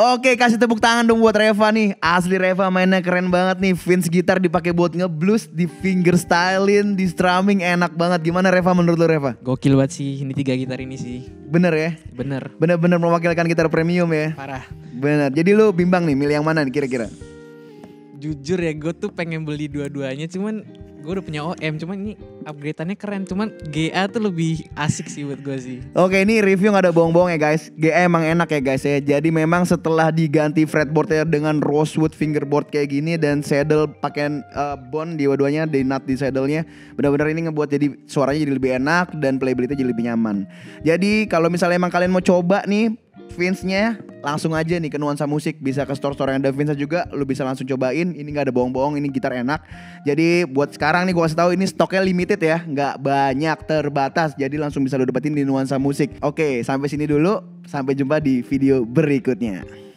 Oke, kasih tepuk tangan dong buat Reva nih. Asli Reva mainnya keren banget nih. Vince gitar dipakai buat ngeblues, di finger styling, di strumming enak banget. Gimana Reva menurut lo Reva? Gokil banget sih ini tiga gitar ini sih. Bener ya? Bener. Bener-bener mewakilkan gitar premium ya? Parah. Bener. Jadi lu bimbang nih milih yang mana nih kira-kira? Jujur ya gue tuh pengen beli dua-duanya cuman gue udah punya OM cuman ini upgrade-annya keren. Cuman GA tuh lebih asik sih buat gue sih. Oke ini review nggak ada bohong-bohong ya guys. GA emang enak ya guys ya. Jadi memang setelah diganti fretboardnya dengan rosewood fingerboard kayak gini Dan saddle pakai uh, bond di dua-duanya di nut di saddlenya Benar-benar ini ngebuat jadi suaranya jadi lebih enak dan playability jadi lebih nyaman. Jadi kalau misalnya emang kalian mau coba nih Vince-nya langsung aja nih ke nuansa musik. Bisa ke store-store yang ada Vince juga. Lu bisa langsung cobain. Ini nggak ada bohong-bohong ini gitar enak. Jadi buat sekarang nih gua kasih tahu ini stoknya limited ya. Nggak banyak terbatas. Jadi langsung bisa lu dapetin di nuansa musik. Oke sampai sini dulu. Sampai jumpa di video berikutnya